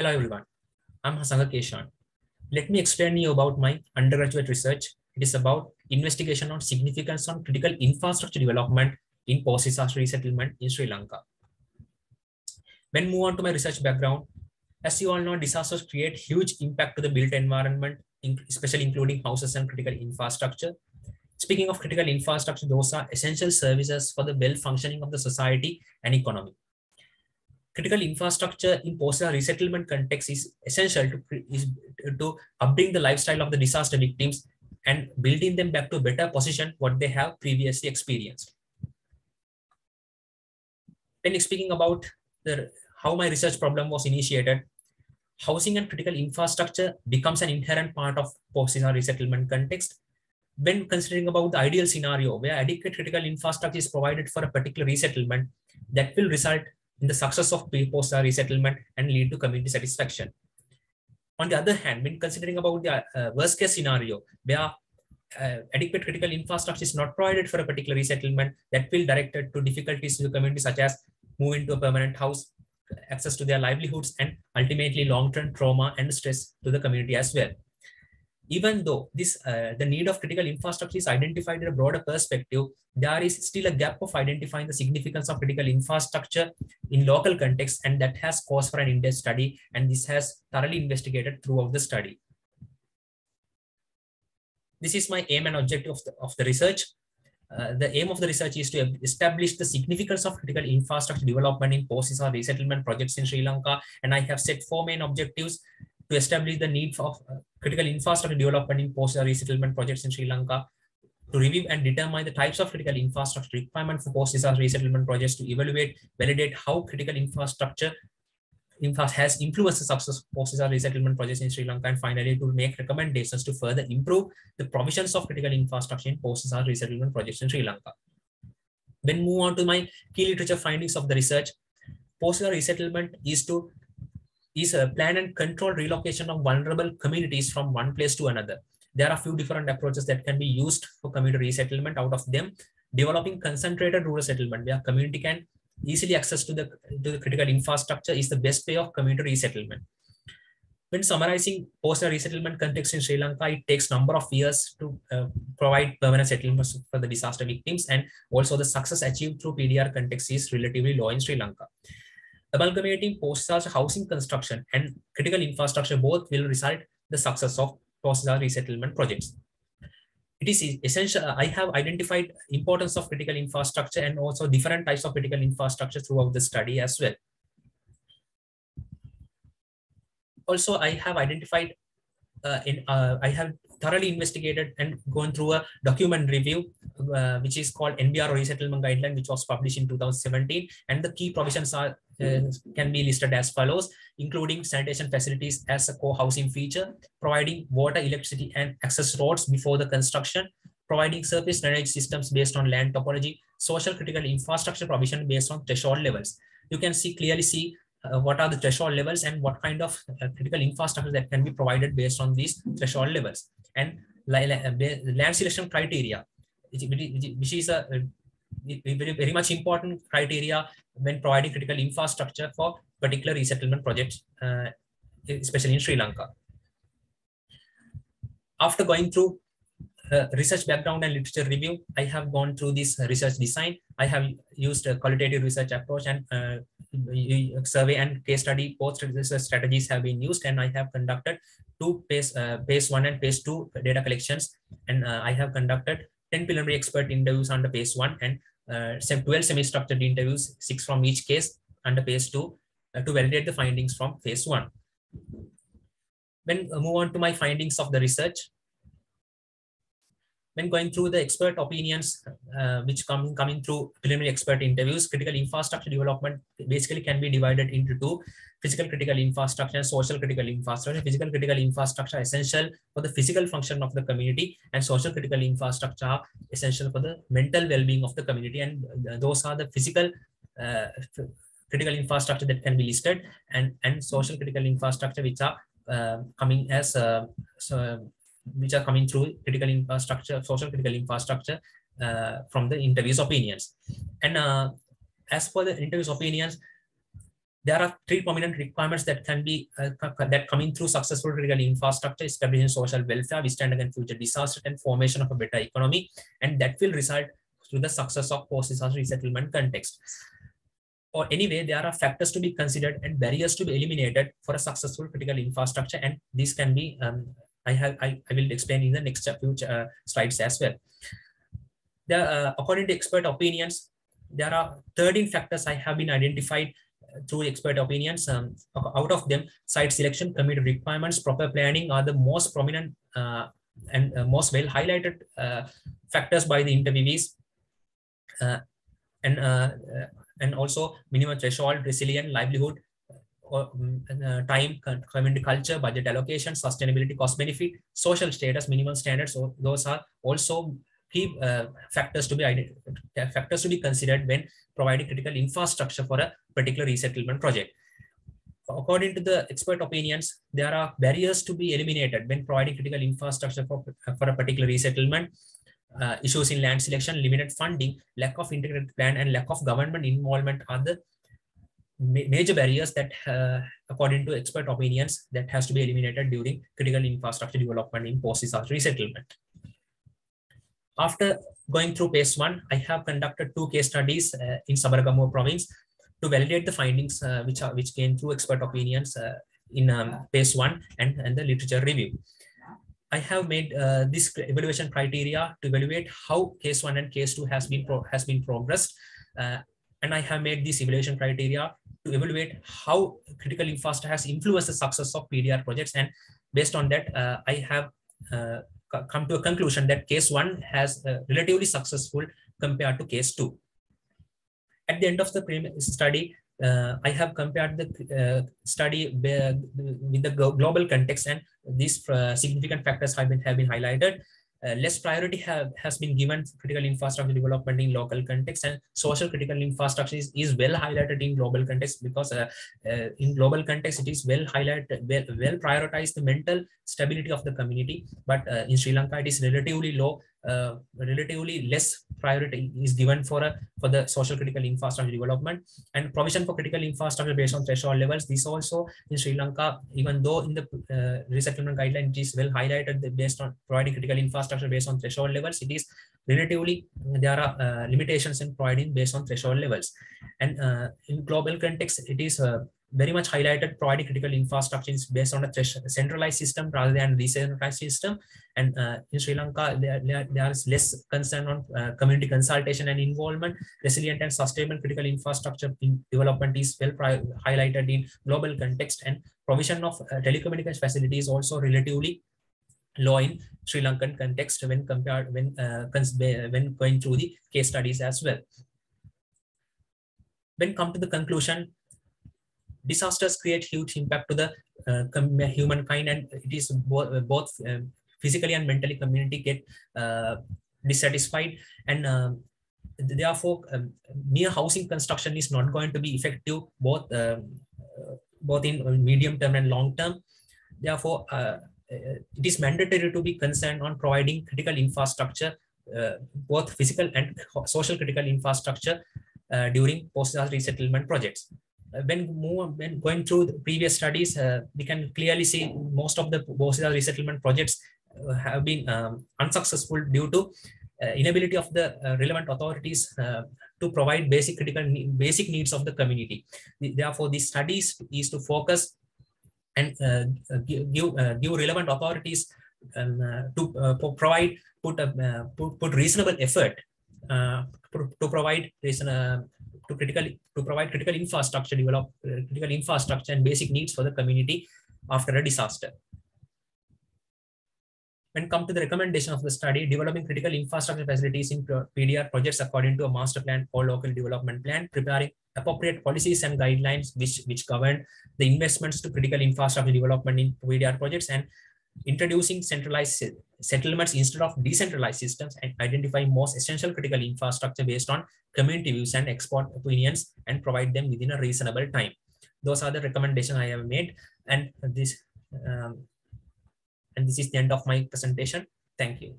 Hello everyone, I'm Hasanga Keshan. Let me explain to you about my undergraduate research. It is about investigation on significance on critical infrastructure development in post-disaster resettlement in Sri Lanka. When move on to my research background, as you all know, disasters create huge impact to the built environment, especially including houses and critical infrastructure. Speaking of critical infrastructure, those are essential services for the well functioning of the society and economy critical infrastructure in post resettlement context is essential to, is, to upbring the lifestyle of the disaster victims and building them back to a better position what they have previously experienced. When speaking about the, how my research problem was initiated, housing and critical infrastructure becomes an inherent part of post resettlement context. When considering about the ideal scenario where adequate critical infrastructure is provided for a particular resettlement, that will result in the success of post resettlement and lead to community satisfaction. On the other hand, when considering about the uh, worst case scenario, where uh, adequate critical infrastructure is not provided for a particular resettlement, that will direct to difficulties to the community, such as moving to a permanent house, access to their livelihoods, and ultimately long-term trauma and stress to the community as well even though this uh, the need of critical infrastructure is identified in a broader perspective, there is still a gap of identifying the significance of critical infrastructure in local context, and that has cause for an in-depth study, and this has thoroughly investigated throughout the study. This is my aim and objective of the, of the research. Uh, the aim of the research is to establish the significance of critical infrastructure development in post-disaster resettlement projects in Sri Lanka. And I have set four main objectives to establish the need for uh, critical infrastructure development in post resettlement projects in Sri Lanka, to review and determine the types of critical infrastructure requirement for post-disaster resettlement projects, to evaluate, validate how critical infrastructure has influenced the success of post-disaster resettlement projects in Sri Lanka, and finally to make recommendations to further improve the provisions of critical infrastructure in post-disaster resettlement projects in Sri Lanka. Then move on to my key literature findings of the research. Post-disaster resettlement is to is a plan and control relocation of vulnerable communities from one place to another. There are a few different approaches that can be used for community resettlement. Out of them, developing concentrated rural settlement where community can easily access to the, to the critical infrastructure is the best way of community resettlement. When summarizing post-resettlement context in Sri Lanka, it takes number of years to uh, provide permanent settlements for the disaster victims and also the success achieved through PDR context is relatively low in Sri Lanka amalgamating post-disaster housing construction and critical infrastructure both will result the success of post-disaster resettlement projects. It is essential. I have identified importance of critical infrastructure and also different types of critical infrastructure throughout the study as well. Also, I have identified uh, in uh, I have thoroughly investigated and gone through a document review, uh, which is called NBR Resettlement Guideline, which was published in 2017. And the key provisions are can be listed as follows, including sanitation facilities as a core housing feature, providing water, electricity, and access roads before the construction, providing surface drainage systems based on land topology, social critical infrastructure provision based on threshold levels. You can see clearly see uh, what are the threshold levels and what kind of uh, critical infrastructure that can be provided based on these threshold levels. And land selection criteria, which, which is a very, very much important criteria when providing critical infrastructure for particular resettlement projects, uh, especially in Sri Lanka. After going through uh, research background and literature review, I have gone through this research design. I have used a qualitative research approach and uh, survey and case study post research strategies have been used and I have conducted two phase, uh, phase one and phase two data collections and uh, I have conducted 10 preliminary expert interviews under phase one and uh, 12 semi-structured interviews, six from each case under phase two uh, to validate the findings from phase one. When uh, move on to my findings of the research, when going through the expert opinions, uh, which come coming through preliminary expert interviews, critical infrastructure development basically can be divided into two, physical critical infrastructure social critical infrastructure. Physical critical infrastructure essential for the physical function of the community and social critical infrastructure essential for the mental well-being of the community. And uh, those are the physical uh, critical infrastructure that can be listed and, and social critical infrastructure which are uh, coming as uh, so which are coming through critical infrastructure, social critical infrastructure uh, from the interviews opinions. And uh, as for the interviews opinions, there are three prominent requirements that can be uh, that coming through successful critical infrastructure, establishing social welfare, withstand against future disaster, and formation of a better economy, and that will result through the success of post-disaster resettlement context. Or anyway, there are factors to be considered and barriers to be eliminated for a successful critical infrastructure, and these can be um, I have I, I will explain in the next few uh, slides as well. There, uh, according to expert opinions, there are 13 factors I have been identified through expert opinions. Um, out of them, site selection, community requirements, proper planning are the most prominent uh, and uh, most well highlighted uh, factors by the interviewees. Uh, and uh, and also minimum threshold, resilient livelihood, uh, time, community culture, budget allocation, sustainability, cost benefit, social status, minimum standards. So those are also key uh, factors to be identified. factors to be considered when providing critical infrastructure for a particular resettlement project. According to the expert opinions, there are barriers to be eliminated when providing critical infrastructure for, for a particular resettlement. Uh, issues in land selection, limited funding, lack of integrated plan, and lack of government involvement are the ma major barriers that, uh, according to expert opinions, that has to be eliminated during critical infrastructure development in post-disaster resettlement. After going through phase one, I have conducted two case studies uh, in Sabaragamuwa province to validate the findings uh, which are which came through expert opinions uh, in um, phase one and, and the literature review. I have made uh, this evaluation criteria to evaluate how case one and case two has been has been progressed, uh, and I have made this evaluation criteria to evaluate how critical infrastructure has influenced the success of PDR projects. And based on that, uh, I have come to a conclusion that case one has uh, relatively successful compared to case two. At the end of the study, uh, I have compared the uh, study with the global context and these uh, significant factors have been, have been highlighted uh, less priority have, has been given critical infrastructure development in local context and social critical infrastructure is, is well highlighted in global context because uh, uh, in global context it is well highlighted well, well prioritized the mental stability of the community. But uh, in sri lanka it is relatively low uh, relatively less priority is given for a for the social critical infrastructure development. And provision for critical infrastructure based on threshold levels this also in sri lanka even though in the uh, resettlement guideline is well highlighted the based on providing critical infrastructure based on threshold levels it is relatively there are uh, limitations in providing based on threshold levels. And uh, in global context it is uh, very much highlighted providing critical infrastructure is based on a centralized system rather than decentralized system. And uh, in Sri Lanka, there, is less concern on uh, community consultation and involvement. Resilient and sustainable critical infrastructure in development is well highlighted in global context and provision of uh, telecommunication facilities also relatively low in Sri Lankan context when compared when uh, when going through the case studies as well. When come to the conclusion, disasters create huge impact to the uh, humankind and it is both, both uh, physically and mentally community get uh, dissatisfied and um, therefore um, mere housing construction is not going to be effective both uh, both in medium term and long term. Therefore uh, it is mandatory to be concerned on providing critical infrastructure uh, both physical and social critical infrastructure during post-disaster resettlement projects. uh, when move, when going through the previous studies, uh, we can clearly see most of the post-disaster resettlement projects uh, have been um, unsuccessful due to uh, inability of the uh, relevant authorities uh, to provide basic critical basic needs of the community. Therefore, these studies is to focus and give give, give relevant authorities um, to provide put, a, put put reasonable effort to provide reason, to critical to provide critical infrastructure develop uh, critical infrastructure and basic needs for the community after a disaster. When come to the recommendation of the study, developing critical infrastructure facilities in PDR projects according to a master plan or local development plan, preparing appropriate policies and guidelines which, which govern the investments to critical infrastructure development in PDR projects and introducing centralized settlements instead of decentralized systems and identifying most essential critical infrastructure based on community views and expert opinions and provide them within a reasonable time. Those are the recommendations I have made and this um, and this is the end of my presentation. Thank you.